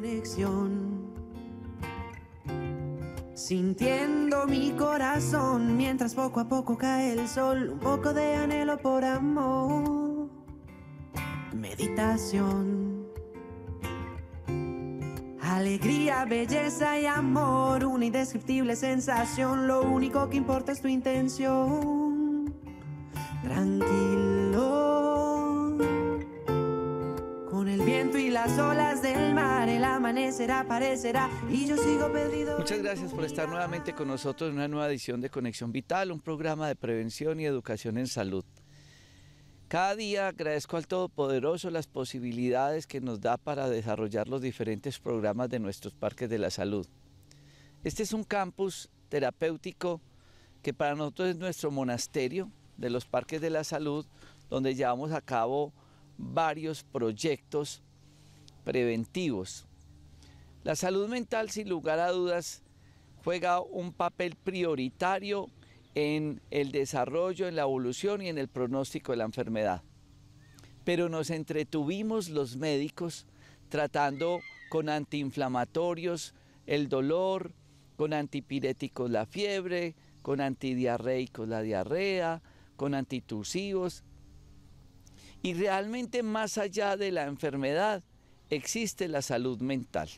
Conexión. Sintiendo mi corazón mientras poco a poco cae el sol, un poco de anhelo por amor. Meditación. Alegría, belleza y amor, una indescriptible sensación, lo único que importa es tu intención. Tranquilo. Las olas del mar, el amanecer aparecerá y yo sigo perdido. Muchas gracias por estar nuevamente con nosotros en una nueva edición de Conexión Vital, un programa de prevención y educación en salud. Cada día agradezco al Todopoderoso las posibilidades que nos da para desarrollar los diferentes programas de nuestros parques de la salud. Este es un campus terapéutico que para nosotros es nuestro monasterio de los parques de la salud, donde llevamos a cabo varios proyectos preventivos. La salud mental, sin lugar a dudas, juega un papel prioritario en el desarrollo, en la evolución y en el pronóstico de la enfermedad. Pero nos entretuvimos los médicos tratando con antiinflamatorios el dolor, con antipiréticos la fiebre, con antidiarreicos la diarrea, con antitusivos. Y realmente más allá de la enfermedad existe la salud mental.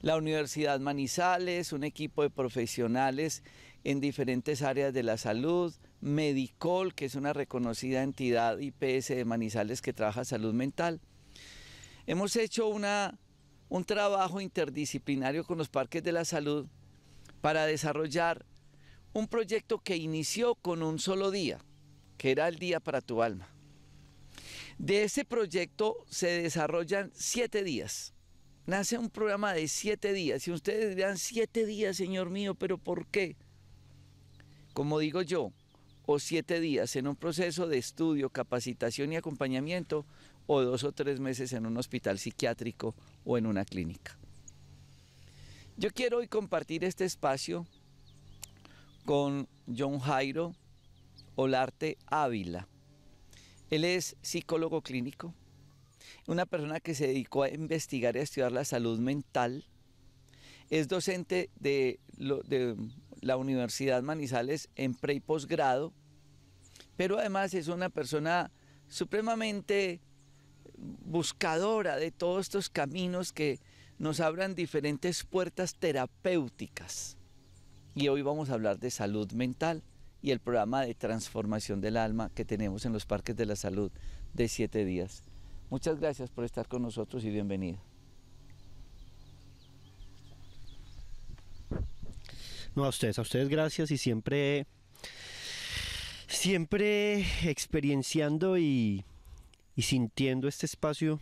La Universidad Manizales, un equipo de profesionales en diferentes áreas de la salud, Medicol, que es una reconocida entidad IPS de Manizales que trabaja salud mental. Hemos hecho una, un trabajo interdisciplinario con los parques de la salud para desarrollar un proyecto que inició con un solo día, que era el Día para tu Alma. De ese proyecto se desarrollan siete días. Nace un programa de siete días. Y ustedes dirán, siete días, Señor mío, pero ¿por qué? Como digo yo, o siete días en un proceso de estudio, capacitación y acompañamiento, o dos o tres meses en un hospital psiquiátrico o en una clínica. Yo quiero hoy compartir este espacio con John Jairo Olarte Ávila. Él es psicólogo clínico, una persona que se dedicó a investigar y a estudiar la salud mental. Es docente de, de la Universidad Manizales en pre y posgrado, pero además es una persona supremamente buscadora de todos estos caminos que nos abran diferentes puertas terapéuticas. Y hoy vamos a hablar de salud mental y el programa de transformación del alma que tenemos en los parques de la salud de siete días. Muchas gracias por estar con nosotros y bienvenida. No, a ustedes, a ustedes gracias y siempre, siempre experienciando y, sintiendo este espacio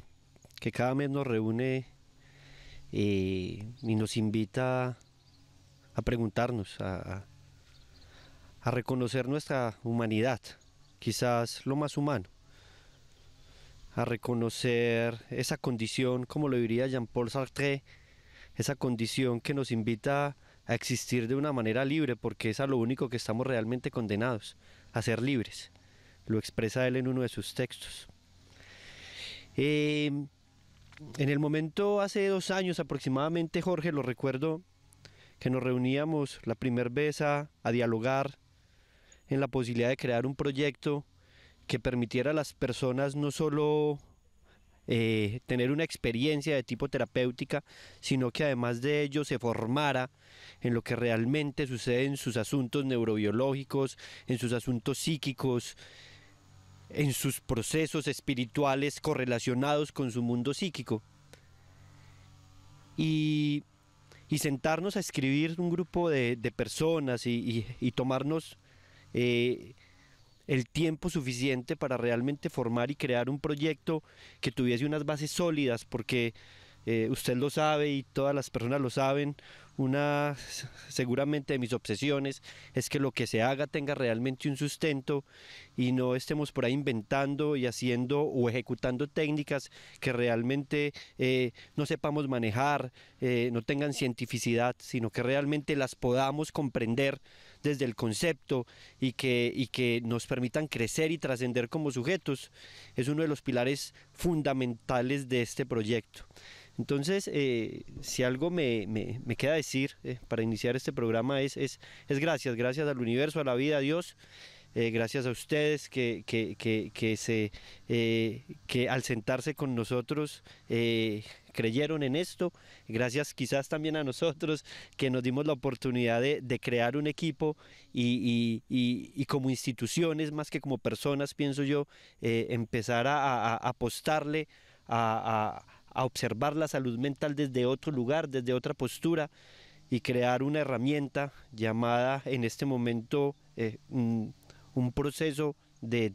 que cada mes nos reúne eh, y nos invita a preguntarnos, a reconocer nuestra humanidad, quizás lo más humano a reconocer esa condición, como lo diría Jean-Paul Sartre, esa condición que nos invita a existir de una manera libre, porque es a lo único que estamos realmente condenados, a ser libres. Lo expresa él en uno de sus textos. Eh, en el momento, hace dos años aproximadamente, Jorge, lo recuerdo, que nos reuníamos la primera vez a, a dialogar en la posibilidad de crear un proyecto que permitiera a las personas no solo eh, tener una experiencia de tipo terapéutica, sino que además de ello se formara en lo que realmente sucede en sus asuntos neurobiológicos, en sus asuntos psíquicos, en sus procesos espirituales correlacionados con su mundo psíquico. Y, sentarnos a escribir un grupo de, personas y, tomarnos eh, el tiempo suficiente para realmente formar y crear un proyecto que tuviese unas bases sólidas, porque eh, usted lo sabe y todas las personas lo saben, una seguramente de mis obsesiones es que lo que se haga tenga realmente un sustento y no estemos por ahí inventando y haciendo o ejecutando técnicas que realmente eh, no sepamos manejar, no tengan cientificidad, sino que realmente las podamos comprender desde el concepto y que, y que nos permitan crecer y trascender como sujetos, es uno de los pilares fundamentales de este proyecto. Entonces, eh, si algo me, queda decir eh, para iniciar este programa es, es, gracias, gracias al universo, a la vida, a Dios, eh, gracias a ustedes que, que, se, que al sentarse con nosotros creyeron en esto, gracias quizás también a nosotros que nos dimos la oportunidad de, crear un equipo y, como instituciones más que como personas, pienso yo, empezar a, apostarle a a observar la salud mental desde otro lugar, desde otra postura y crear una herramienta llamada en este momento eh, un, proceso de,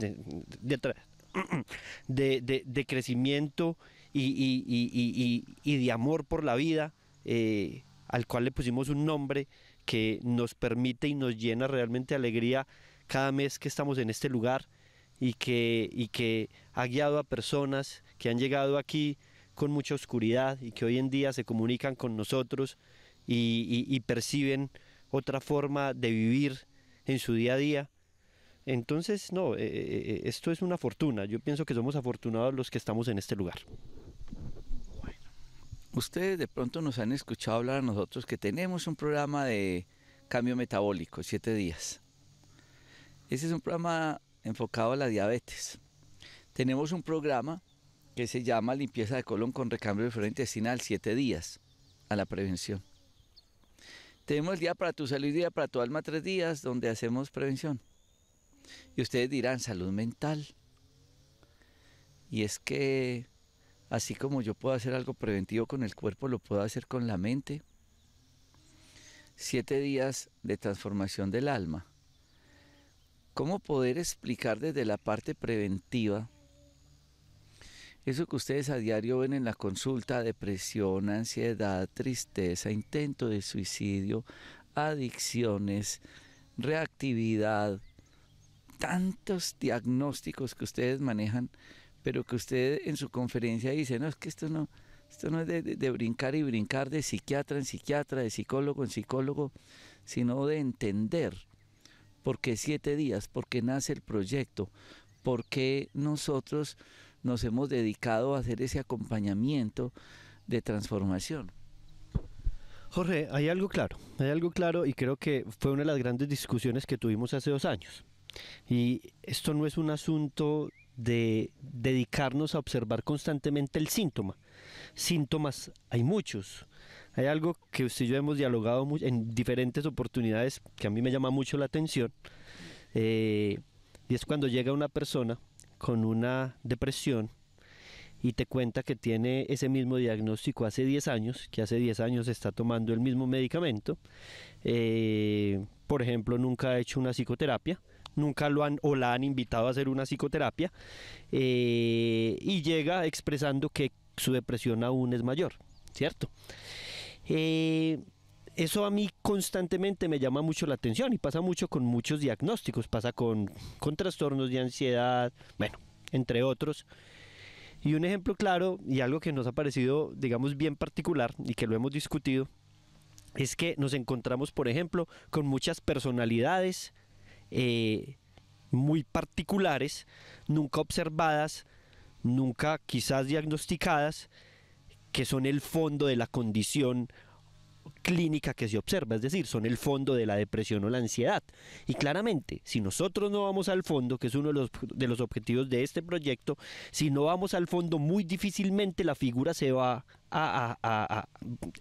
de, crecimiento y, de amor por la vida, eh, al cual le pusimos un nombre que nos permite y nos llena realmente de alegría cada mes que estamos en este lugar y que, y que ha guiado a personas que han llegado aquí con mucha oscuridad y que hoy en día se comunican con nosotros y, perciben otra forma de vivir en su día a día. Entonces, no, eh, eh, eh, esto es una fortuna. Yo pienso que somos afortunados los que estamos en este lugar. Ustedes de pronto nos han escuchado hablar a nosotros que tenemos un programa de cambio metabólico, siete días. Ese es un programa enfocado a la diabetes. Tenemos un programa que se llama limpieza de colon con recambio de flora intestinal, siete días a la prevención. Tenemos el día para tu salud y día para tu alma, tres días, donde hacemos prevención. Y ustedes dirán, salud mental. Y es que, así como yo puedo hacer algo preventivo con el cuerpo, lo puedo hacer con la mente. Siete días de transformación del alma. ¿Cómo poder explicar desde la parte preventiva? Eso que ustedes a diario ven en la consulta, depresión, ansiedad, tristeza, intento de suicidio, adicciones, reactividad, tantos diagnósticos que ustedes manejan, pero que usted en su conferencia dice, no, es que esto no, esto no es de, de brincar y brincar de psiquiatra en psiquiatra, de psicólogo en psicólogo, sino de entender por qué siete días, por qué nace el proyecto, por qué nosotros nos hemos dedicado a hacer ese acompañamiento de transformación. Jorge, hay algo claro, hay algo claro y creo que fue una de las grandes discusiones que tuvimos hace dos años. Y esto no es un asunto de dedicarnos a observar constantemente el síntoma. Síntomas hay muchos. Hay algo que usted y yo hemos dialogado en diferentes oportunidades que a mí me llama mucho la atención. Eh, y es cuando llega una persona con una depresión y te cuenta que tiene ese mismo diagnóstico hace 10 años, que hace 10 años está tomando el mismo medicamento, eh, por ejemplo, nunca ha hecho una psicoterapia, nunca lo han o la han invitado a hacer una psicoterapia, eh, y llega expresando que su depresión aún es mayor, ¿cierto? Eh, eso a mí constantemente me llama mucho la atención y pasa mucho con muchos diagnósticos, pasa con, con trastornos de ansiedad, bueno, entre otros. Y un ejemplo claro y algo que nos ha parecido, digamos, bien particular y que lo hemos discutido, es que nos encontramos, por ejemplo, con muchas personalidades eh, muy particulares, nunca observadas, nunca quizás diagnosticadas, que son el fondo de la condición clínica que se observa, es decir, son el fondo de la depresión o la ansiedad. Y claramente, si nosotros no vamos al fondo, que es uno de los, objetivos de este proyecto, si no vamos al fondo, muy difícilmente la figura se va a,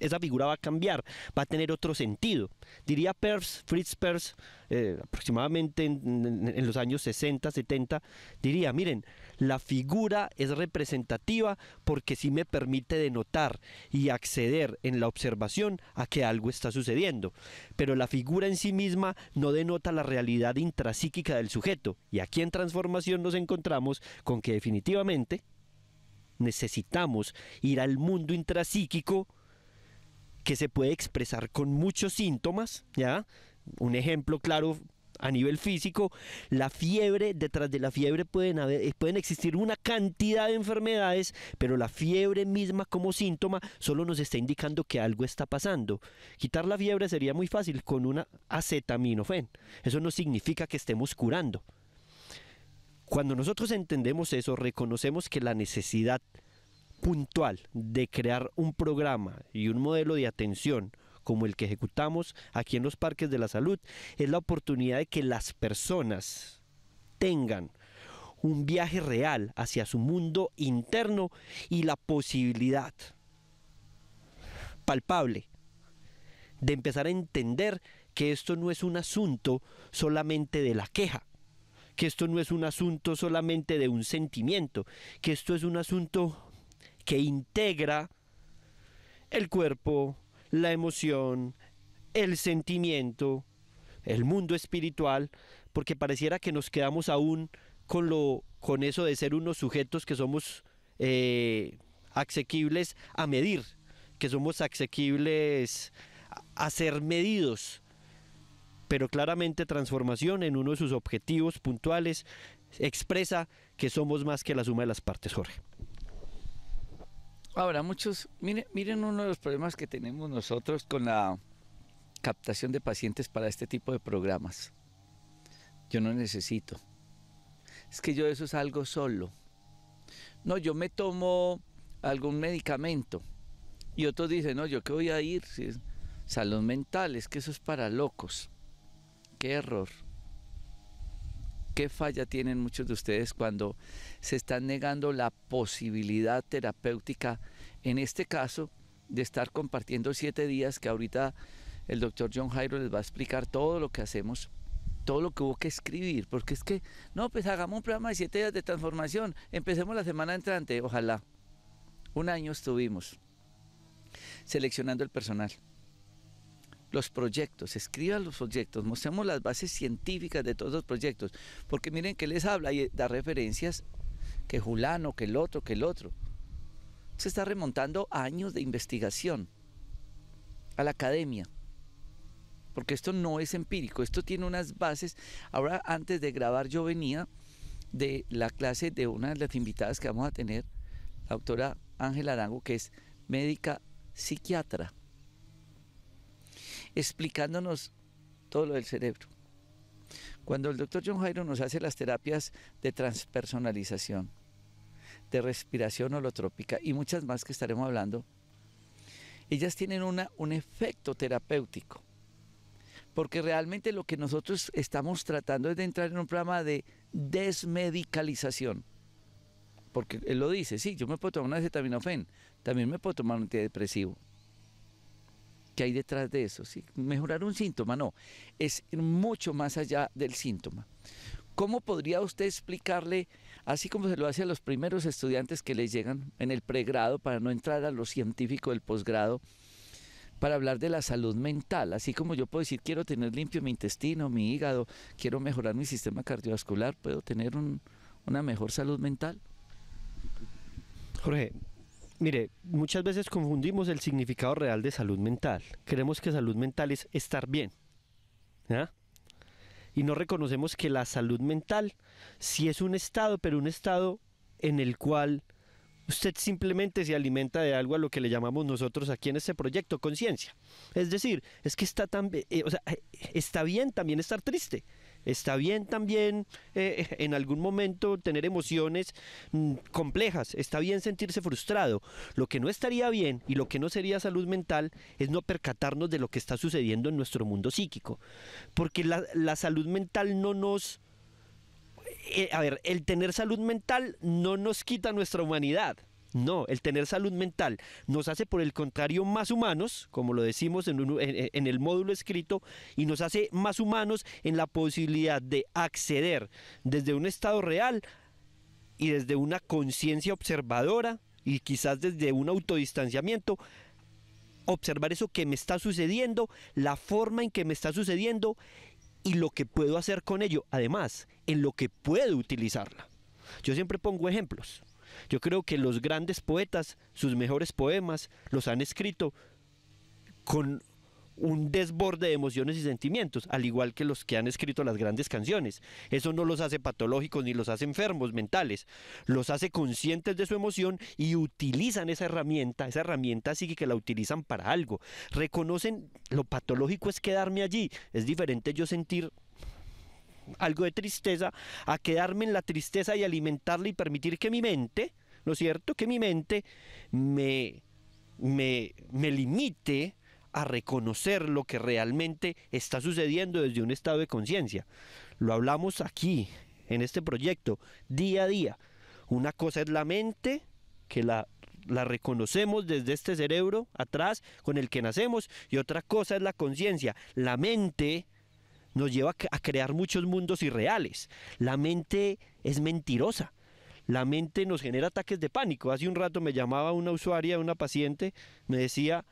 esa figura va a cambiar, va a tener otro sentido. Diría Peirce, Fritz Peirce, eh, aproximadamente en, en, los años 60, 70, diría, miren, la figura es representativa porque sí me permite denotar y acceder en la observación a que algo está sucediendo, pero la figura en sí misma no denota la realidad intrapsíquica del sujeto. Y aquí en transformación nos encontramos con que definitivamente necesitamos ir al mundo intrapsíquico que se puede expresar con muchos síntomas, ¿ya? Un ejemplo claro a nivel físico, la fiebre, detrás de la fiebre eh, pueden existir una cantidad de enfermedades, pero la fiebre misma como síntoma solo nos está indicando que algo está pasando. Quitar la fiebre sería muy fácil con una acetaminofén. Eso no significa que estemos curando. Cuando nosotros entendemos eso, reconocemos que la necesidad puntual de crear un programa y un modelo de atención como el que ejecutamos aquí en los parques de la salud, es la oportunidad de que las personas tengan un viaje real hacia su mundo interno y la posibilidad palpable de empezar a entender que esto no es un asunto solamente de la queja, que esto no es un asunto solamente de un sentimiento, que esto es un asunto que integra el cuerpo, la emoción, el sentimiento, el mundo espiritual, porque pareciera que nos quedamos aún con lo con eso de ser unos sujetos que somos eh, asequibles a medir, que somos asequibles a ser medidos. Pero claramente transformación en uno de sus objetivos puntuales expresa que somos más que la suma de las partes, Jorge. Ahora, muchos, miren, miren uno de los problemas que tenemos nosotros con la captación de pacientes para este tipo de programas. Yo no necesito. Es que yo eso es algo solo. No, yo me tomo algún medicamento. Y otros dicen, no, yo qué voy a ir. Si salud mental, es que eso es para locos. Qué error. ¿Qué falla tienen muchos de ustedes cuando se están negando la posibilidad terapéutica, en este caso, de estar compartiendo siete días que ahorita el doctor John Jairo les va a explicar todo lo que hacemos, todo lo que hubo que escribir, porque es que, no, pues hagamos un programa de siete días de transformación, empecemos la semana entrante, ojalá. Un año estuvimos seleccionando el personal los proyectos, escriban los proyectos, mostremos las bases científicas de todos los proyectos, porque miren que les habla y da referencias que Julano, que el otro, que el otro. Se está remontando a años de investigación, a la academia, porque esto no es empírico, esto tiene unas bases. Ahora, antes de grabar, yo venía de la clase de una de las invitadas que vamos a tener, la doctora Ángela Arango, que es médica psiquiatra explicándonos todo lo del cerebro. Cuando el doctor John Jairo nos hace las terapias de transpersonalización, de respiración holotrópica y muchas más que estaremos hablando, ellas tienen una, un efecto terapéutico. Porque realmente lo que nosotros estamos tratando es de entrar en un programa de desmedicalización. Porque él lo dice, sí, yo me puedo tomar un acetaminofén, también me puedo tomar un antidepresivo hay detrás de eso. ¿sí? Mejorar un síntoma, no, es mucho más allá del síntoma. ¿Cómo podría usted explicarle, así como se lo hace a los primeros estudiantes que les llegan en el pregrado, para no entrar a lo científico del posgrado, para hablar de la salud mental? Así como yo puedo decir, quiero tener limpio mi intestino, mi hígado, quiero mejorar mi sistema cardiovascular, ¿puedo tener una mejor salud mental? Jorge, Mire, muchas veces confundimos el significado real de salud mental. Creemos que salud mental es estar bien. Y no reconocemos que la salud mental sí es un estado, pero un estado en el cual usted simplemente se alimenta de algo a lo que le llamamos nosotros aquí en este proyecto conciencia. Es decir, es que está tan, eh, o sea, eh, está bien también estar triste. Está bien también eh, en algún momento tener emociones mm, complejas, está bien sentirse frustrado. Lo que no estaría bien y lo que no sería salud mental es no percatarnos de lo que está sucediendo en nuestro mundo psíquico. Porque la, la salud mental no nos... Eh, a ver, el tener salud mental no nos quita nuestra humanidad. No, el tener salud mental nos hace por el contrario más humanos, como lo decimos en, en, el módulo escrito, y nos hace más humanos en la posibilidad de acceder desde un estado real y desde una conciencia observadora y quizás desde un autodistanciamiento, observar eso que me está sucediendo, la forma en que me está sucediendo y lo que puedo hacer con ello, además, en lo que puedo utilizarla. Yo siempre pongo ejemplos. Yo creo que los grandes poetas, sus mejores poemas, los han escrito con un desborde de emociones y sentimientos, al igual que los que han escrito las grandes canciones. Eso no los hace patológicos ni los hace enfermos mentales, los hace conscientes de su emoción y utilizan esa herramienta, esa herramienta sí que la utilizan para algo. Reconocen lo patológico es quedarme allí, es diferente yo sentir algo de tristeza a quedarme en la tristeza y alimentarla y permitir que mi mente, ¿no es cierto? Que mi mente me, me, me limite a reconocer lo que realmente está sucediendo desde un estado de conciencia. Lo hablamos aquí, en este proyecto, día a día. Una cosa es la mente, que la, la reconocemos desde este cerebro atrás con el que nacemos, y otra cosa es la conciencia. La mente nos lleva a crear muchos mundos irreales. La mente es mentirosa. La mente nos genera ataques de pánico. Hace un rato me llamaba una usuaria, una paciente, me decía,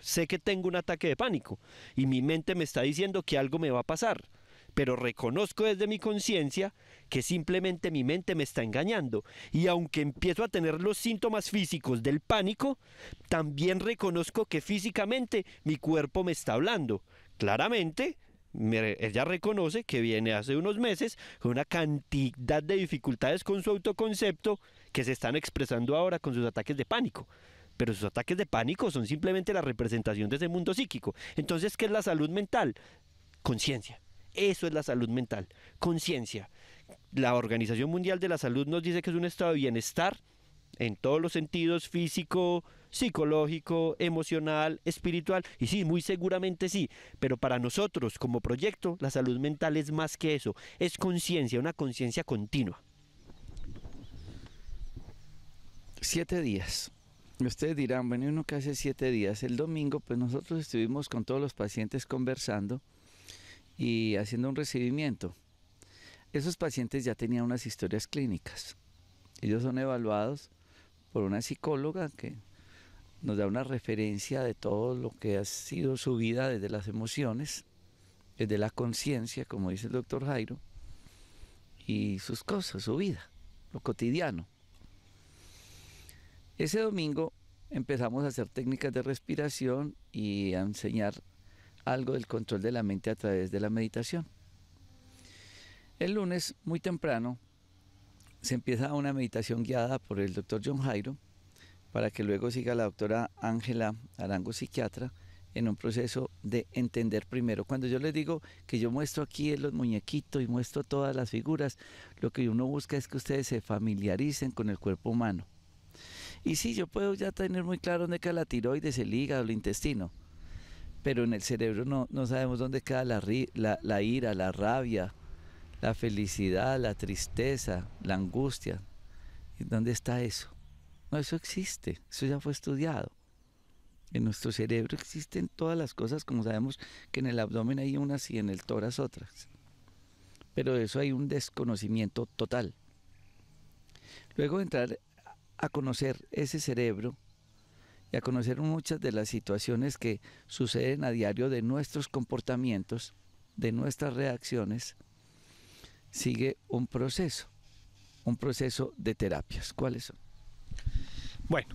sé que tengo un ataque de pánico y mi mente me está diciendo que algo me va a pasar, pero reconozco desde mi conciencia que simplemente mi mente me está engañando y aunque empiezo a tener los síntomas físicos del pánico, también reconozco que físicamente mi cuerpo me está hablando. Claramente, ella reconoce que viene hace unos meses con una cantidad de dificultades con su autoconcepto que se están expresando ahora con sus ataques de pánico pero sus ataques de pánico son simplemente la representación de ese mundo psíquico. Entonces, ¿qué es la salud mental? Conciencia. Eso es la salud mental. Conciencia. La Organización Mundial de la Salud nos dice que es un estado de bienestar en todos los sentidos, físico, psicológico, emocional, espiritual, y sí, muy seguramente sí, pero para nosotros como proyecto, la salud mental es más que eso, es conciencia, una conciencia continua. Siete días. Ustedes dirán, bueno, uno que hace siete días, el domingo, pues nosotros estuvimos con todos los pacientes conversando y haciendo un recibimiento. Esos pacientes ya tenían unas historias clínicas. Ellos son evaluados por una psicóloga que nos da una referencia de todo lo que ha sido su vida desde las emociones, desde la conciencia, como dice el doctor Jairo, y sus cosas, su vida, lo cotidiano. Ese domingo empezamos a hacer técnicas de respiración y a enseñar algo del control de la mente a través de la meditación. El lunes, muy temprano, se empieza una meditación guiada por el doctor John Jairo para que luego siga la doctora Ángela Arango, psiquiatra, en un proceso de entender primero. Cuando yo les digo que yo muestro aquí los muñequitos y muestro todas las figuras, lo que uno busca es que ustedes se familiaricen con el cuerpo humano. Y sí, yo puedo ya tener muy claro dónde queda la tiroides, el hígado, el intestino. Pero en el cerebro no, no sabemos dónde queda la, ira, la rabia, la felicidad, la tristeza, la angustia. ¿Dónde está eso? No, eso existe, eso ya fue estudiado. En nuestro cerebro existen todas las cosas, como sabemos que en el abdomen hay unas y en el tórax otras. Pero de eso hay un desconocimiento total. Luego de entrar a conocer ese cerebro y a conocer muchas de las situaciones que suceden a diario de nuestros comportamientos, de nuestras reacciones, sigue un proceso, un proceso de terapias. ¿Cuáles son? Bueno,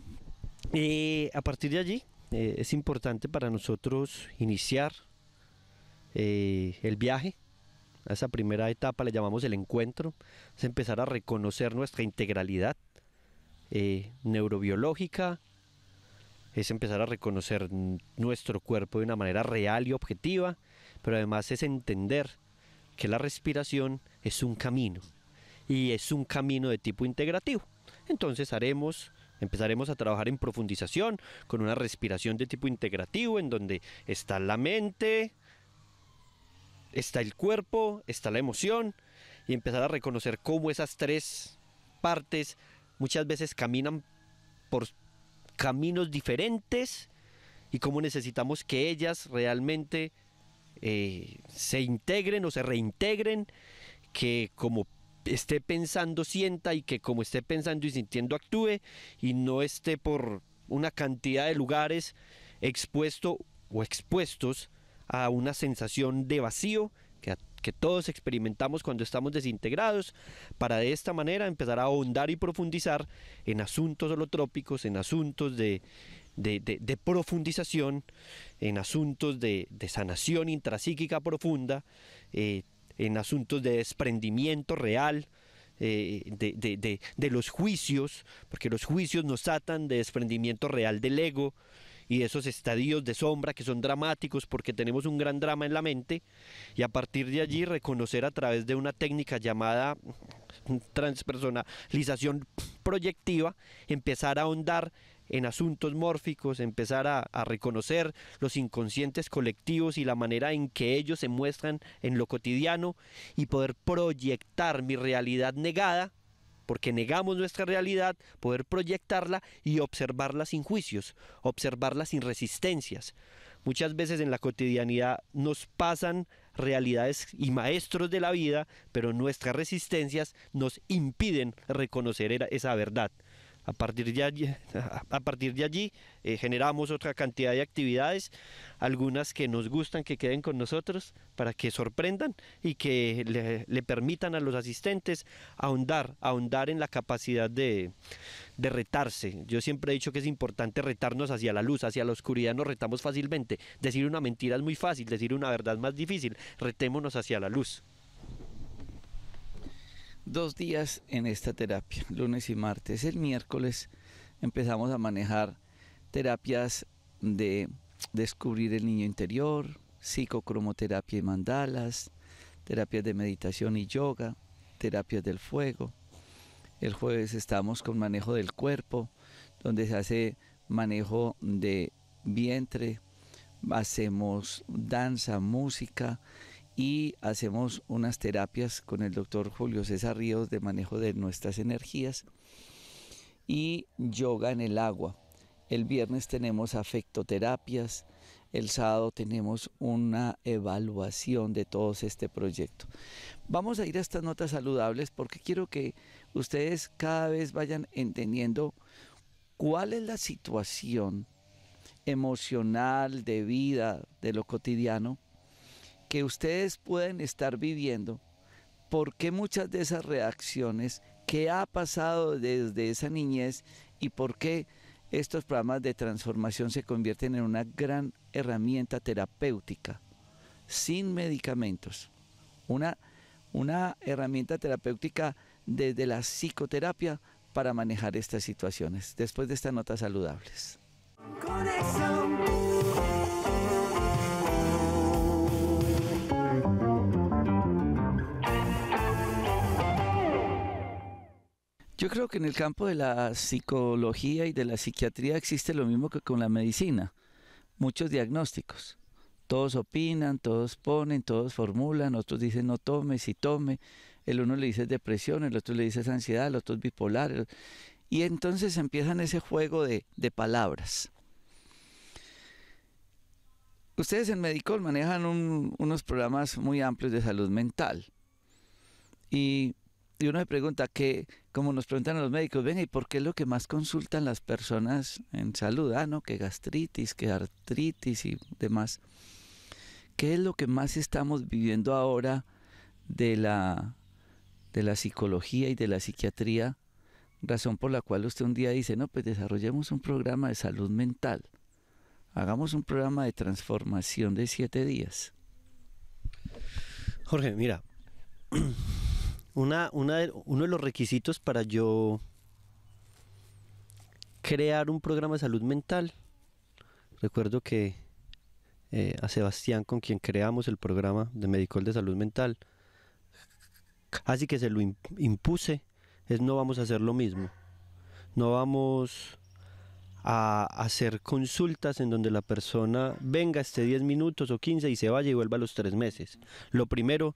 a partir de allí eh, es importante para nosotros iniciar eh, el viaje. A esa primera etapa le llamamos el encuentro, es empezar a reconocer nuestra integralidad, eh, neurobiológica, es empezar a reconocer nuestro cuerpo de una manera real y objetiva, pero además es entender que la respiración es un camino y es un camino de tipo integrativo. Entonces haremos, empezaremos a trabajar en profundización con una respiración de tipo integrativo en donde está la mente, está el cuerpo, está la emoción y empezar a reconocer cómo esas tres partes muchas veces caminan por caminos diferentes y cómo necesitamos que ellas realmente eh, se integren o se reintegren, que como esté pensando sienta y que como esté pensando y sintiendo actúe y no esté por una cantidad de lugares expuesto o expuestos a una sensación de vacío que que todos experimentamos cuando estamos desintegrados, para de esta manera empezar a ahondar y profundizar en asuntos holotrópicos, en asuntos de, de, profundización en asuntos de, sanación intrapsíquica profunda, eh, en asuntos de desprendimiento real, eh, de, los juicios, porque los juicios nos atan de desprendimiento real del ego y de esos estadios de sombra que son dramáticos porque tenemos un gran drama en la mente y a partir de allí reconocer a través de una técnica llamada transpersonalización proyectiva, empezar a ahondar en asuntos mórficos, empezar a, reconocer los inconscientes colectivos y la manera en que ellos se muestran en lo cotidiano y poder proyectar mi realidad negada, porque negamos nuestra realidad, poder proyectarla y observarla sin juicios, observarla sin resistencias. Muchas veces en la cotidianidad nos pasan realidades y maestros de la vida, pero nuestras resistencias nos impiden reconocer esa verdad. A partir de allí, eh, generamos otra cantidad de actividades, algunas que nos gustan que queden con nosotros para que sorprendan y que le, permitan a los asistentes ahondar, ahondar en la capacidad de, de retarse. Yo siempre he dicho que es importante retarnos hacia la luz, hacia la oscuridad nos retamos fácilmente. Decir una mentira es muy fácil, decir una verdad es más difícil. Retémonos hacia la luz dos días en esta terapia, lunes y martes. El miércoles empezamos a manejar terapias de descubrir el niño interior, psicocromoterapia y mandalas, terapias de meditación y yoga, terapias del fuego. El jueves estamos con manejo del cuerpo, donde se hace manejo de vientre, hacemos danza, música y hacemos unas terapias con el doctor Julio César Ríos de manejo de nuestras energías y yoga en el agua. El viernes tenemos afectoterapias, el sábado tenemos una evaluación de todo este proyecto. Vamos a ir a estas notas saludables porque quiero que ustedes cada vez vayan entendiendo cuál es la situación emocional, de vida, de lo cotidiano que ustedes pueden estar viviendo, por qué muchas de esas reacciones, qué ha pasado desde esa niñez y por qué estos programas de transformación se convierten en una gran herramienta terapéutica, sin medicamentos. Una, una herramienta terapéutica desde la psicoterapia para manejar estas situaciones, después de estas notas saludables. Yo creo que en el campo de la psicología y de la psiquiatría existe lo mismo que con la medicina, muchos diagnósticos. Todos opinan, todos ponen, todos formulan, otros dicen no tome, si tome, el uno le dice depresión, el otro le dice ansiedad, el otro es bipolar. Y entonces empiezan ese juego de, palabras. Ustedes en Medicol manejan unos programas muy amplios de salud mental. Y y uno me pregunta que, como nos preguntan los médicos, ven, ¿y por qué es lo que más consultan las personas en salud? Ah, no, que gastritis, que artritis y demás. ¿Qué es lo que más estamos viviendo ahora de la, de la psicología y de la psiquiatría? Razón por la cual usted un día dice, no, pues desarrollemos un programa de salud mental. Hagamos un programa de transformación de siete días. Jorge, mira, Una, uno de los requisitos para yo crear un programa de salud mental, recuerdo que eh, a Sebastián, con quien creamos el programa de Medicol de Salud Mental, así que se lo impuse, es no vamos a hacer lo mismo. No vamos a hacer consultas en donde la persona venga, esté 10 minutos o 15 y se vaya y vuelva a los 3 meses. Lo primero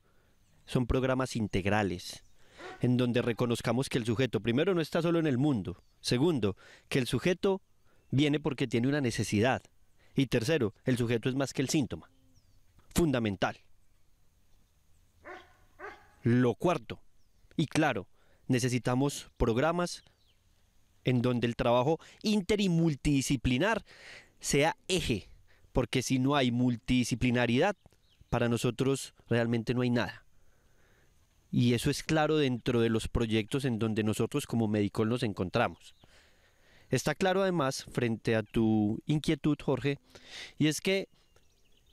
son programas integrales, en donde reconozcamos que el sujeto, primero, no está solo en el mundo, segundo, que el sujeto viene porque tiene una necesidad, y tercero, el sujeto es más que el síntoma. Fundamental. Lo cuarto, y claro, necesitamos programas en donde el trabajo inter y multidisciplinar sea eje, porque si no hay multidisciplinaridad, para nosotros realmente no hay nada. Y eso es claro dentro de los proyectos en donde nosotros como Medicol nos encontramos. Está claro además, frente a tu inquietud, Jorge, y es que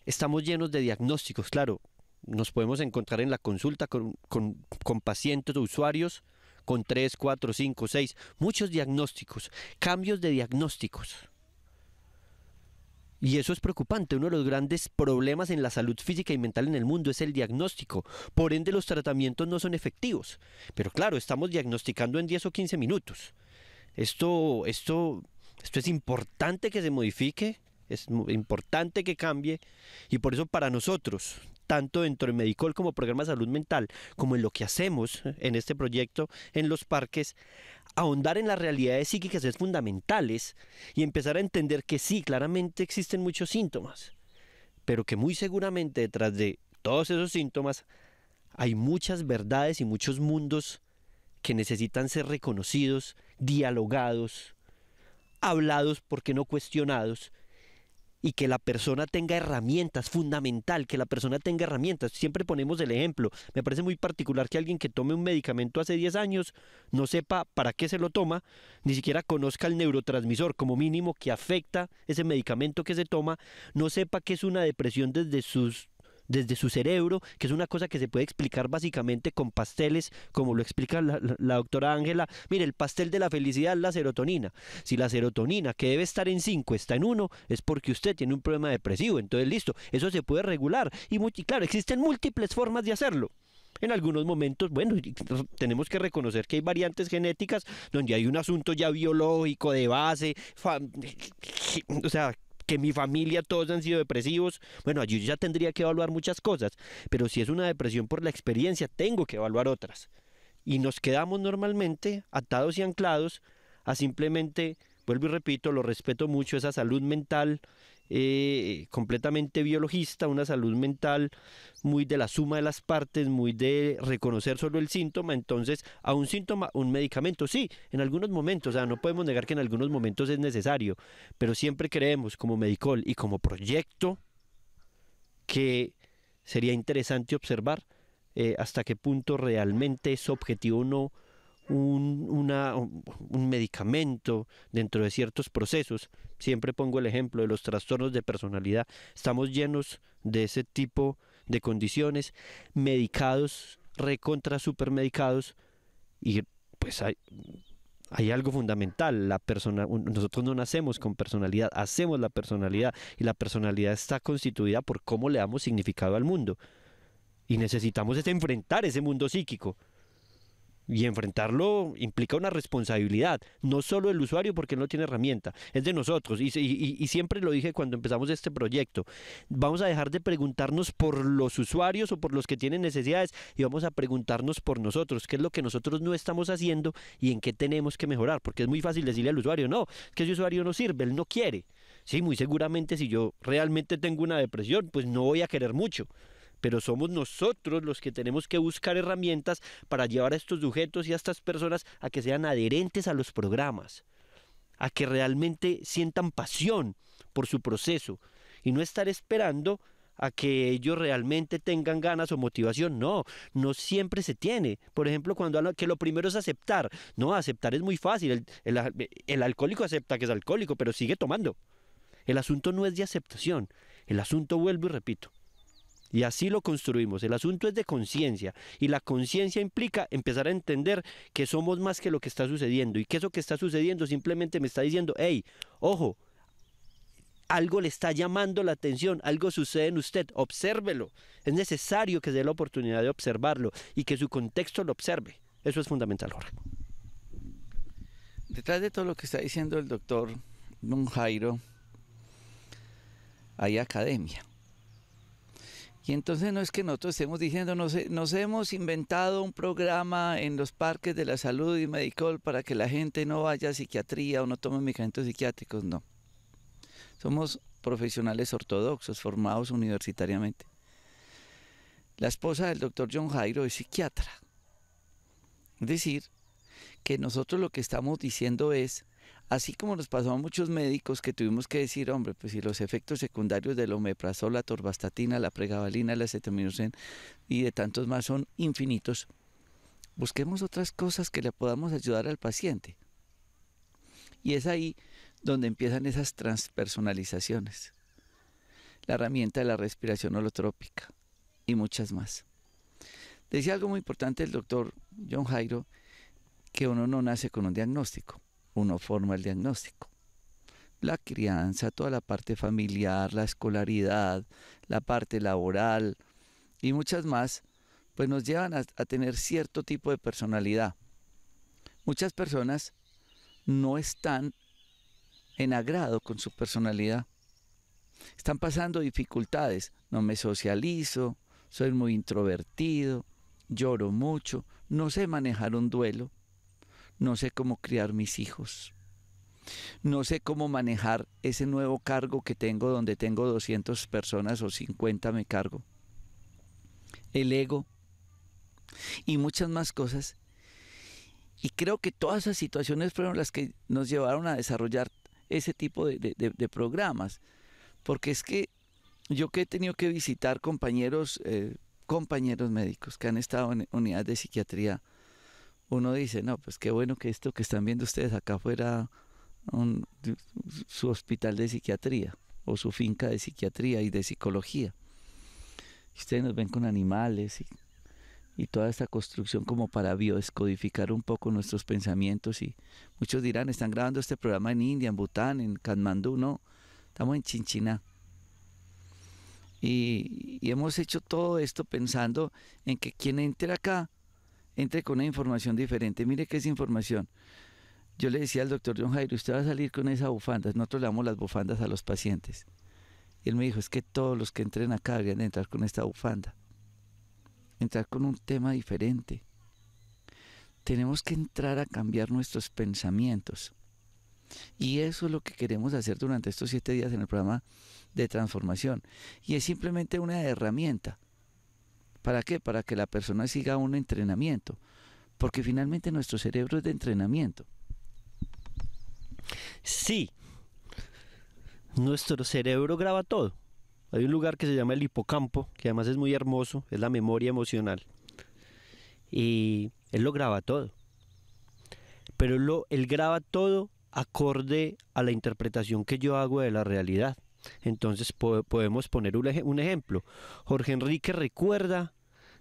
estamos llenos de diagnósticos, claro, nos podemos encontrar en la consulta con, con pacientes o usuarios con 3, 4, 5, 6, muchos diagnósticos, cambios de diagnósticos. Y eso es preocupante. Uno de los grandes problemas en la salud física y mental en el mundo es el diagnóstico. Por ende, los tratamientos no son efectivos. Pero claro, estamos diagnosticando en 10 o 15 minutos. Esto, esto, esto es importante que se modifique, es importante que cambie. Y por eso para nosotros, tanto dentro de Medicol como programa de salud mental, como en lo que hacemos en este proyecto en los parques, ahondar en las realidades psíquicas es fundamentales y empezar a entender que sí, claramente existen muchos síntomas, pero que muy seguramente detrás de todos esos síntomas hay muchas verdades y muchos mundos que necesitan ser reconocidos, dialogados, hablados porque no cuestionados y que la persona tenga herramientas, fundamental, que la persona tenga herramientas. Siempre ponemos el ejemplo. Me parece muy particular que alguien que tome un medicamento hace 10 años no sepa para qué se lo toma, ni siquiera conozca el neurotransmisor como mínimo que afecta ese medicamento que se toma, no sepa que es una depresión desde sus desde su cerebro, que es una cosa que se puede explicar básicamente con pasteles, como lo explica la, doctora Ángela. Mire, el pastel de la felicidad es la serotonina. Si la serotonina, que debe estar en 5, está en 1, es porque usted tiene un problema depresivo. Entonces, listo, eso se puede regular. Y, claro, existen múltiples formas de hacerlo. En algunos momentos, bueno, tenemos que reconocer que hay variantes genéticas donde hay un asunto ya biológico de base, o sea, que mi familia todos han sido depresivos, bueno, yo ya tendría que evaluar muchas cosas, pero si es una depresión por la experiencia, tengo que evaluar otras. Y nos quedamos normalmente atados y anclados a simplemente, vuelvo y repito, lo respeto mucho, esa salud mental eh, completamente biologista, una salud mental muy de la suma de las partes, muy de reconocer solo el síntoma, entonces a un síntoma, un medicamento, sí, en algunos momentos, o sea, no podemos negar que en algunos momentos es necesario, pero siempre creemos como Medicol y como proyecto que sería interesante observar eh, hasta qué punto realmente es objetivo no un, un medicamento dentro de ciertos procesos. Siempre pongo el ejemplo de los trastornos de personalidad. Estamos llenos de ese tipo de condiciones, medicados, recontra supermedicados, y pues hay, hay algo fundamental, la persona, nosotros no nacemos con personalidad, hacemos la personalidad y la personalidad está constituida por cómo le damos significado al mundo. Y necesitamos enfrentar ese mundo psíquico. Y enfrentarlo implica una responsabilidad, no solo del usuario porque no tiene herramienta, es de nosotros. Y, y, siempre lo dije cuando empezamos este proyecto, vamos a dejar de preguntarnos por los usuarios o por los que tienen necesidades y vamos a preguntarnos por nosotros, qué es lo que nosotros no estamos haciendo y en qué tenemos que mejorar, porque es muy fácil decirle al usuario, no, que ese usuario no sirve, él no quiere. Sí, muy seguramente si yo realmente tengo una depresión, pues no voy a querer mucho pero somos nosotros los que tenemos que buscar herramientas para llevar a estos sujetos y a estas personas a que sean adherentes a los programas, a que realmente sientan pasión por su proceso y no estar esperando a que ellos realmente tengan ganas o motivación. No, no siempre se tiene. Por ejemplo, cuando que lo primero es aceptar. No, aceptar es muy fácil. El, el alcohólico acepta que es alcohólico, pero sigue tomando. El asunto no es de aceptación. El asunto, vuelvo y repito, y así lo construimos. El asunto es de conciencia. Y la conciencia implica empezar a entender que somos más que lo que está sucediendo. Y que eso que está sucediendo simplemente me está diciendo, hey, ojo, algo le está llamando la atención, algo sucede en usted, obsérvelo. Es necesario que dé la oportunidad de observarlo y que su contexto lo observe. Eso es fundamental, Jorge. Detrás de todo lo que está diciendo el doctor Don Jairo, hay academia. Y entonces no es que nosotros estemos diciendo, nos, hemos inventado un programa en los parques de la salud y Medicol para que la gente no vaya a psiquiatría o no tome medicamentos psiquiátricos, no. Somos profesionales ortodoxos, formados universitariamente. La esposa del doctor John Jairo es psiquiatra. Es decir, que nosotros lo que estamos diciendo es, Así como nos pasó a muchos médicos que tuvimos que decir, hombre, pues si los efectos secundarios del omeprazol, la torvastatina, la pregabalina, la acetaminofén y de tantos más son infinitos, busquemos otras cosas que le podamos ayudar al paciente. Y es ahí donde empiezan esas transpersonalizaciones. La herramienta de la respiración holotrópica y muchas más. Decía algo muy importante el doctor John Jairo, que uno no nace con un diagnóstico, uno forma el diagnóstico. La crianza, toda la parte familiar, la escolaridad, la parte laboral y muchas más, pues nos llevan a, a tener cierto tipo de personalidad. Muchas personas no están en agrado con su personalidad. Están pasando dificultades. No me socializo, soy muy introvertido, lloro mucho, no sé manejar un duelo, no sé cómo criar mis hijos, no sé cómo manejar ese nuevo cargo que tengo donde tengo 200 personas o 50 me cargo, el ego y muchas más cosas. Y creo que todas esas situaciones fueron las que nos llevaron a desarrollar ese tipo de, programas. Porque es que yo que he tenido que visitar compañeros, eh, compañeros médicos que han estado en unidades de psiquiatría, uno dice, no, pues qué bueno que esto que están viendo ustedes acá fuera su hospital de psiquiatría o su finca de psiquiatría y de psicología. ustedes nos ven con animales y toda esta construcción como para biodescodificar un poco nuestros pensamientos y muchos dirán, están grabando este programa en India, en Bután, en Katmandú, no, estamos en Chinchiná. Y, y hemos hecho todo esto pensando en que quien entre acá, entre con una información diferente. Mire qué es información. Yo le decía al doctor John Jairo, usted va a salir con esa bufanda. Nosotros le damos las bufandas a los pacientes. Y él me dijo, es que todos los que entren acá deberían entrar con esta bufanda entrar con un tema diferente. Tenemos que entrar a cambiar nuestros pensamientos. Y eso es lo que queremos hacer durante estos siete días en el programa de transformación. Y es simplemente una herramienta. ¿Para qué? Para que la persona siga un entrenamiento. Porque finalmente nuestro cerebro es de entrenamiento. Sí. Nuestro cerebro graba todo. Hay un lugar que se llama el hipocampo, que además es muy hermoso, es la memoria emocional. Y él lo graba todo. Pero lo, él graba todo acorde a la interpretación que yo hago de la realidad. Entonces podemos poner un, ejemplo. Jorge Enrique recuerda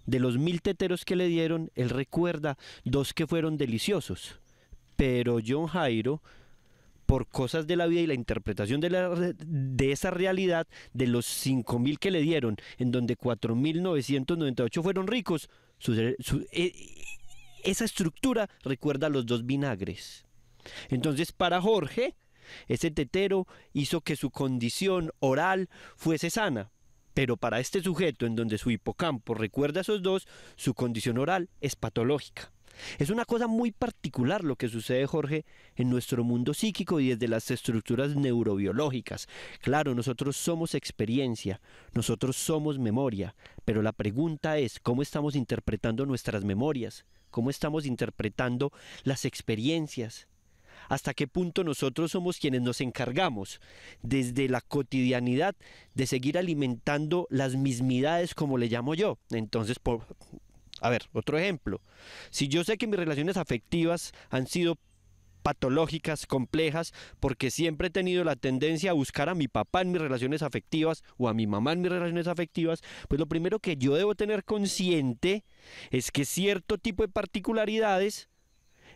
de los mil teteros que le dieron, él recuerda dos que fueron deliciosos. Pero John Jairo por cosas de la vida y la interpretación de, esa realidad de los 5.000 que le dieron, en donde 4.998 fueron ricos, e, esa estructura recuerda los dos vinagres. Entonces para Jorge, ese tetero hizo que su condición oral fuese sana, pero para este sujeto en donde su hipocampo recuerda a esos dos, su condición oral es patológica. Es una cosa muy particular lo que sucede, Jorge, en nuestro mundo psíquico y desde las estructuras neurobiológicas. Claro, nosotros somos experiencia, nosotros somos memoria, pero la pregunta es cómo estamos interpretando nuestras memorias, cómo estamos interpretando las experiencias, hasta qué punto nosotros somos quienes nos encargamos desde la cotidianidad de seguir alimentando las mismidades como le llamo yo. Entonces, por, a ver, otro ejemplo. Si yo sé que mis relaciones afectivas han sido patológicas, complejas, porque siempre he tenido la tendencia a buscar a mi papá en mis relaciones afectivas o a mi mamá en mis relaciones afectivas, pues lo primero que yo debo tener consciente es que cierto tipo de particularidades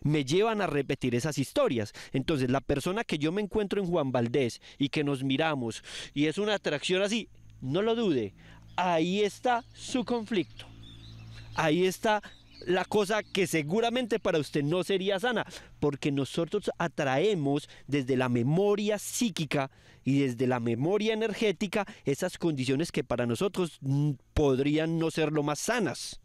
me llevan a repetir esas historias. Entonces, la persona que yo me encuentro en Juan Valdés y que nos miramos y es una atracción así, no lo dude, ahí está su conflicto ahí está la cosa que seguramente para usted no sería sana, porque nosotros atraemos desde la memoria psíquica y desde la memoria energética esas condiciones que para nosotros podrían no ser lo más sanas.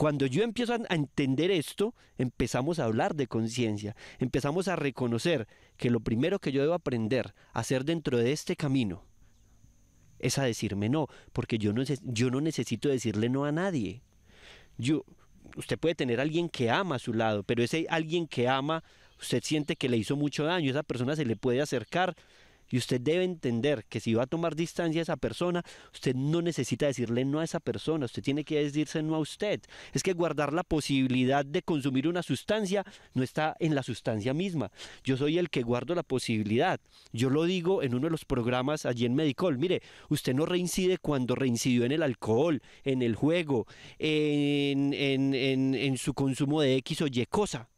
Cuando yo empiezo a entender esto, empezamos a hablar de conciencia, empezamos a reconocer que lo primero que yo debo aprender a hacer dentro de este camino es a decirme no, porque yo no, yo no necesito decirle no a nadie. Usted puede tener alguien que ama a su lado, pero ese alguien que ama, usted siente que le hizo mucho daño, esa persona se le puede acercar Y usted debe entender que si va a tomar distancia a esa persona, usted no necesita decirle no a esa persona, usted tiene que decirse no a usted. Es que guardar la posibilidad de consumir una sustancia no está en la sustancia misma. Yo soy el que guardo la posibilidad. Yo lo digo en uno de los programas allí en Medicol. Mire, usted no reincide cuando reincidió en el alcohol, en el juego, en, en, en, en su consumo de X o Y cosa.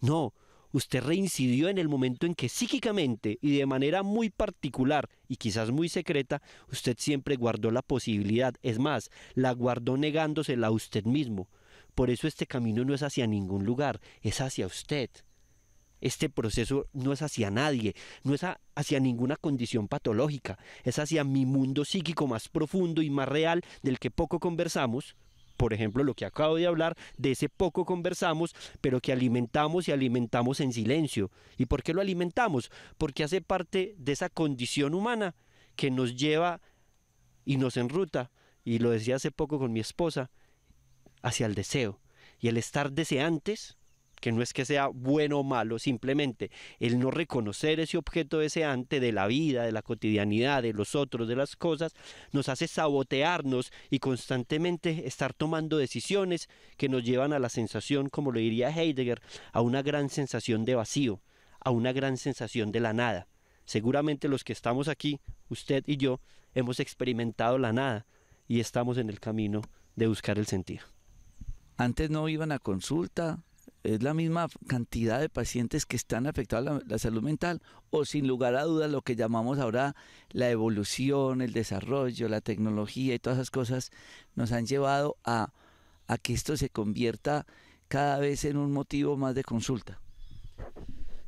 No, usted reincidió en el momento en que psíquicamente y de manera muy particular y quizás muy secreta, usted siempre guardó la posibilidad, es más, la guardó negándosela a usted mismo. Por eso este camino no es hacia ningún lugar, es hacia usted. Este proceso no es hacia nadie, no es hacia ninguna condición patológica, es hacia mi mundo psíquico más profundo y más real del que poco conversamos, por ejemplo, lo que acabo de hablar, de ese poco conversamos, pero que alimentamos y alimentamos en silencio. ¿Y por qué lo alimentamos? Porque hace parte de esa condición humana que nos lleva y nos enruta, y lo decía hace poco con mi esposa, hacia el deseo. Y el estar deseantes que no es que sea bueno o malo, simplemente el no reconocer ese objeto deseante de la vida, de la cotidianidad, de los otros, de las cosas, nos hace sabotearnos y constantemente estar tomando decisiones que nos llevan a la sensación, como lo diría Heidegger, a una gran sensación de vacío, a una gran sensación de la nada. Seguramente los que estamos aquí, usted y yo, hemos experimentado la nada y estamos en el camino de buscar el sentido. Antes no iban a consulta, es la misma cantidad de pacientes que están afectados a la, salud mental o sin lugar a dudas lo que llamamos ahora la evolución, el desarrollo, la tecnología y todas esas cosas nos han llevado a, que esto se convierta cada vez en un motivo más de consulta.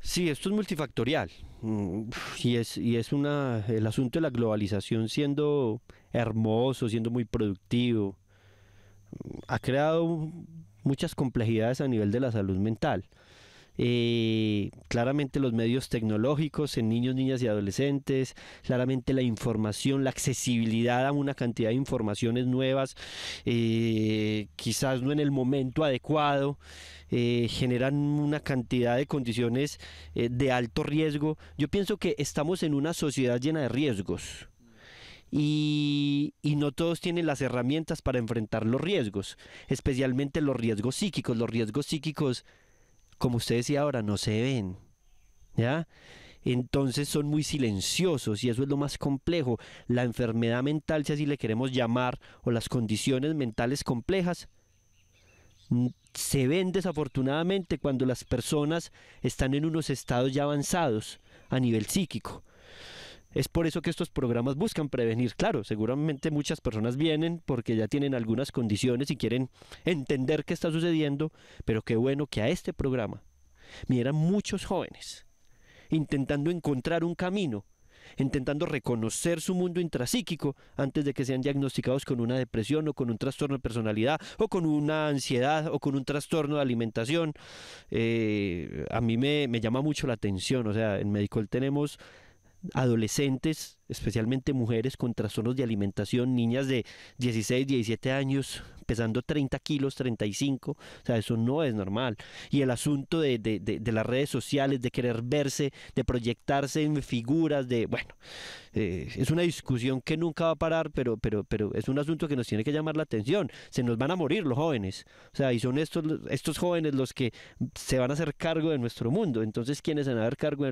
Sí, esto es multifactorial mm, y es, y es una, el asunto de la globalización siendo hermoso, siendo muy productivo, ha creado muchas complejidades a nivel de la salud mental. Eh, claramente los medios tecnológicos en niños, niñas y adolescentes, claramente la información, la accesibilidad a una cantidad de informaciones nuevas, eh, quizás no en el momento adecuado, eh, generan una cantidad de condiciones de alto riesgo. Yo pienso que estamos en una sociedad llena de riesgos y, no todos tienen las herramientas para enfrentar los riesgos, especialmente los riesgos psíquicos. Los riesgos psíquicos, como usted decía ahora, no se ven. ¿Ya? Entonces son muy silenciosos y eso es lo más complejo. La enfermedad mental, si así le queremos llamar, o las condiciones mentales complejas, se ven desafortunadamente cuando las personas están en unos estados ya avanzados a nivel psíquico. Es por eso que estos programas buscan prevenir. Claro, seguramente muchas personas vienen porque ya tienen algunas condiciones y quieren entender qué está sucediendo, pero qué bueno que a este programa miran muchos jóvenes intentando encontrar un camino, intentando reconocer su mundo intrapsíquico antes de que sean diagnosticados con una depresión o con un trastorno de personalidad o con una ansiedad o con un trastorno de alimentación. Eh, a mí me, me llama mucho la atención, o sea, en Medicol tenemos adolescentes, especialmente mujeres con trastornos de alimentación, niñas de 16, 17 años, pesando 30 kilos, 35, o sea, eso no es normal. Y el asunto de, de, de, las redes sociales, de querer verse, de proyectarse en figuras, de, bueno, eh, es una discusión que nunca va a parar, pero, pero, pero es un asunto que nos tiene que llamar la atención. Se nos van a morir los jóvenes, o sea, y son estos, estos jóvenes los que se van a hacer cargo de nuestro mundo. Entonces, ¿quiénes van a hacer cargo,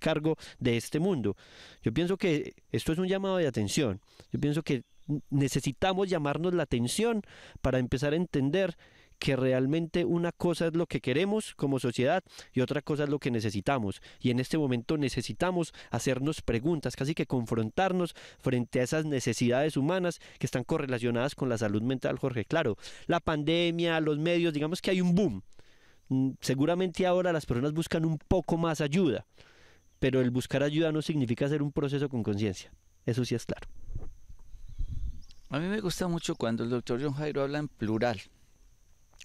cargo de este mundo? Yo pienso que esto es un llamado de atención. Yo pienso que necesitamos llamarnos la atención para empezar a entender que realmente una cosa es lo que queremos como sociedad y otra cosa es lo que necesitamos. Y en este momento necesitamos hacernos preguntas, casi que confrontarnos frente a esas necesidades humanas que están correlacionadas con la salud mental, Jorge. Claro, la pandemia, los medios, digamos que hay un boom. Mm, seguramente ahora las personas buscan un poco más ayuda, pero el buscar ayuda no significa hacer un proceso con conciencia. Eso sí es claro. A mí me gusta mucho cuando el doctor John Jairo habla en plural.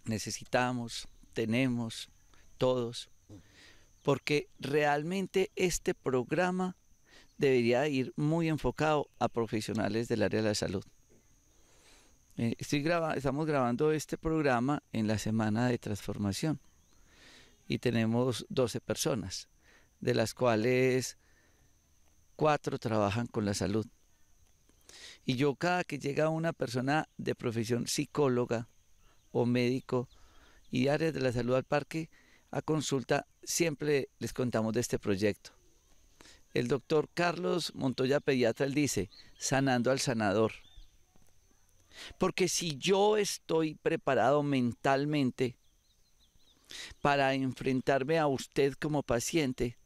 Necesitamos, tenemos, todos. Porque realmente este programa debería ir muy enfocado a profesionales del área de la salud. Eh, estoy estamos grabando este programa en la semana de transformación y tenemos 12 personas, de las cuales cuatro trabajan con la salud. Y yo cada que llega una persona de profesión psicóloga o médico y áreas de la salud al parque a consulta, siempre les contamos de este proyecto. El doctor Carlos Montoya, pediatra, dice, sanando al sanador. Porque si yo estoy preparado mentalmente para enfrentarme a usted como paciente,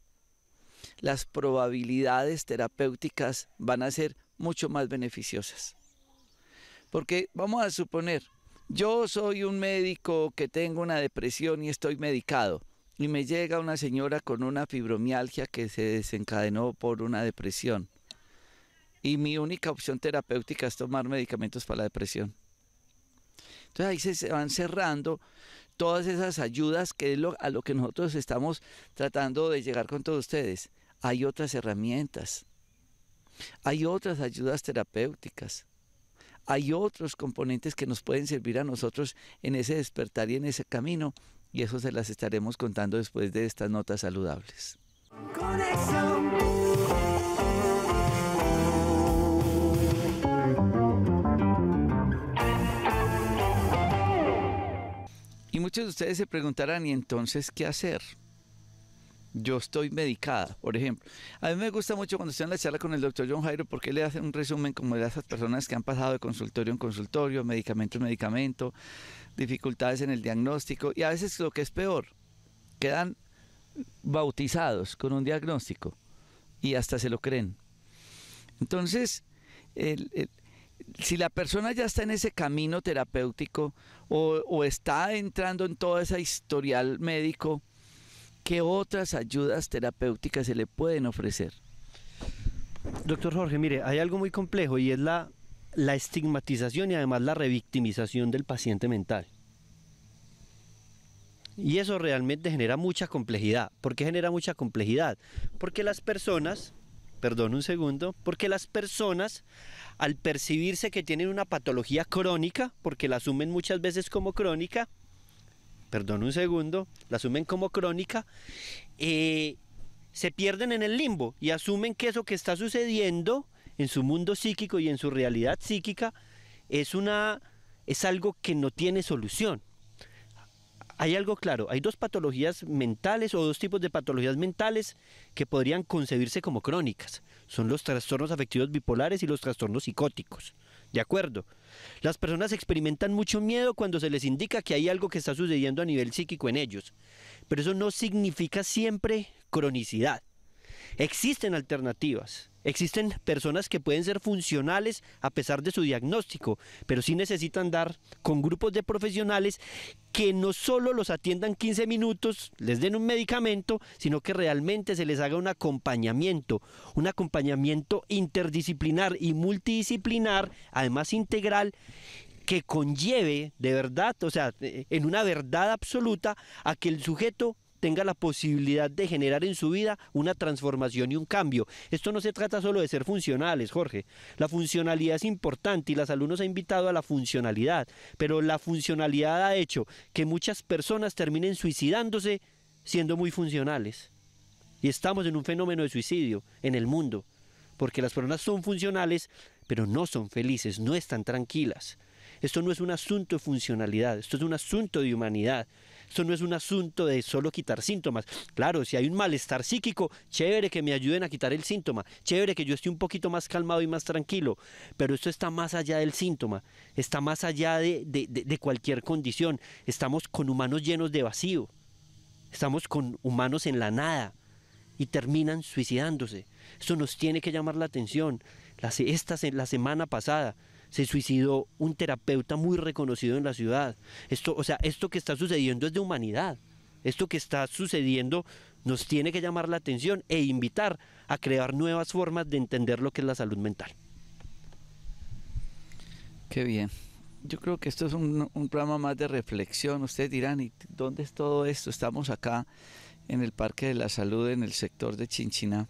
las probabilidades terapéuticas van a ser mucho más beneficiosas. Porque vamos a suponer, yo soy un médico que tengo una depresión y estoy medicado y me llega una señora con una fibromialgia que se desencadenó por una depresión. Y mi única opción terapéutica es tomar medicamentos para la depresión. Entonces ahí se van cerrando todas esas ayudas que es a lo que nosotros estamos tratando de llegar con todos ustedes. Hay otras herramientas. Hay otras ayudas terapéuticas. Hay otros componentes que nos pueden servir a nosotros en ese despertar y en ese camino y eso se las estaremos contando después de estas notas saludables. Y muchos de ustedes se preguntarán, ¿y entonces qué hacer? Yo estoy medicada, por ejemplo. A mí me gusta mucho cuando estoy en la charla con el doctor John Jairo porque le hace un resumen como de esas personas que han pasado de consultorio en consultorio, medicamento en medicamento, dificultades en el diagnóstico y a veces lo que es peor, quedan bautizados con un diagnóstico y hasta se lo creen. Entonces, si la persona ya está en ese camino terapéutico o, o está entrando en toda esa historial médico, ¿qué otras ayudas terapéuticas se le pueden ofrecer? Doctor Jorge, mire, hay algo muy complejo y es la la estigmatización y además la revictimización del paciente mental. Y eso realmente genera mucha complejidad. ¿Por qué genera mucha complejidad? Porque las personas, perdón un segundo, porque las personas al percibirse que tienen una patología crónica, porque la asumen muchas veces como crónica, perdón un segundo, la asumen como crónica, eh, se pierden en el limbo y asumen que eso que está sucediendo en su mundo psíquico y en su realidad psíquica es una es algo que no tiene solución. Hay algo claro, hay dos patologías mentales o dos tipos de patologías mentales que podrían concebirse como crónicas. Son los trastornos afectivos bipolares y los trastornos psicóticos. ¿De acuerdo? Las personas experimentan mucho miedo cuando se les indica que hay algo que está sucediendo a nivel psíquico en ellos. Pero eso no significa siempre cronicidad. Existen alternativas. Existen personas que pueden ser funcionales a pesar de su diagnóstico, pero sí necesitan dar con grupos de profesionales que no solo los atiendan 15 minutos, les den un medicamento, sino que realmente se les haga un acompañamiento, un acompañamiento interdisciplinar y multidisciplinar, además integral, que conlleve de verdad, o sea, en una verdad absoluta, a que el sujeto tenga la posibilidad de generar en su vida una transformación y un cambio. Esto no se trata solo de ser funcionales, Jorge. La funcionalidad es importante y la salud nos ha invitado a la funcionalidad, pero la funcionalidad ha hecho que muchas personas terminen suicidándose siendo muy funcionales. Y estamos en un fenómeno de suicidio en el mundo, porque las personas son funcionales, pero no son felices, no están tranquilas. Esto no es un asunto de funcionalidad, esto es un asunto de humanidad. Esto no es un asunto de solo quitar síntomas. Claro, si hay un malestar psíquico, chévere que me ayuden a quitar el síntoma, chévere que yo esté un poquito más calmado y más tranquilo, pero esto está más allá del síntoma, está más allá de, de cualquier condición. Estamos con humanos llenos de vacío, estamos con humanos en la nada y terminan suicidándose. Esto nos tiene que llamar la atención. La semana pasada se suicidó un terapeuta muy reconocido en la ciudad. Esto, o sea, esto que está sucediendo es de humanidad. Esto que está sucediendo nos tiene que llamar la atención e invitar a crear nuevas formas de entender lo que es la salud mental. Qué bien. Yo creo que esto es un, un programa más de reflexión. Ustedes dirán, ¿y dónde es todo esto? Estamos acá en el Parque de la Salud, en el sector de Chinchina,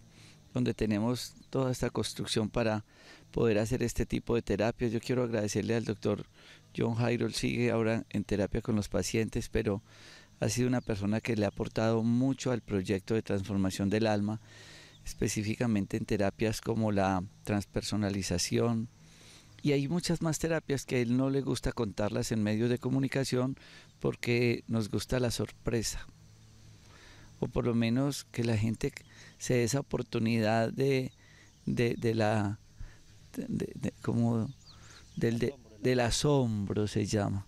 donde tenemos toda esta construcción para poder hacer este tipo de terapias. Yo quiero agradecerle al doctor John Jairo, sigue ahora en terapia con los pacientes, pero ha sido una persona que le ha aportado mucho al proyecto de transformación del alma específicamente en terapias como la transpersonalización. Y hay muchas más terapias que a él no le gusta contarlas en medios de comunicación porque nos gusta la sorpresa. O por lo menos que la gente se dé esa oportunidad de, de, la como del, del asombro se llama.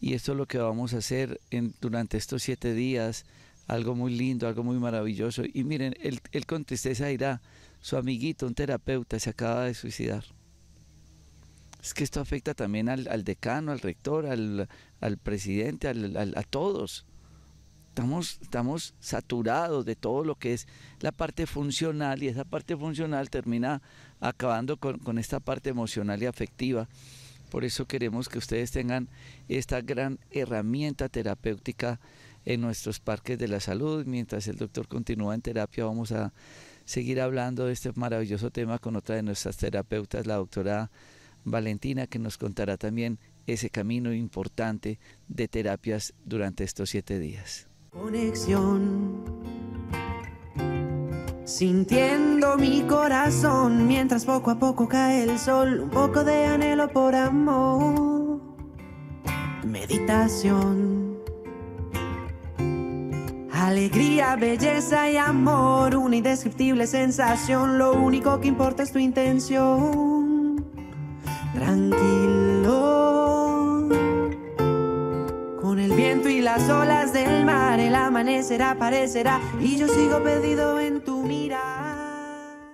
Y esto es lo que vamos a hacer en, durante estos siete días, algo muy lindo, algo muy maravilloso. Y miren, él, él con tristeza dirá, su amiguito, un terapeuta, se acaba de suicidar. Es que esto afecta también al, decano, al rector, al, presidente, a todos. Estamos, estamos saturados de todo lo que es la parte funcional y esa parte funcional termina acabando con, esta parte emocional y afectiva. Por eso queremos que ustedes tengan esta gran herramienta terapéutica en nuestros parques de la salud. Mientras el doctor continúa en terapia, vamos a seguir hablando de este maravilloso tema con otra de nuestras terapeutas, la doctora Valentina, que nos contará también ese camino importante de terapias durante estos siete días. Conexión. Sintiendo mi corazón mientras poco a poco cae el sol, un poco de anhelo por amor. Meditación. Alegría, belleza y amor, una indescriptible sensación, lo único que importa es tu intención. Tranquilo, viento y las olas del mar, el amanecer aparecerá y yo sigo perdido en tu mirada.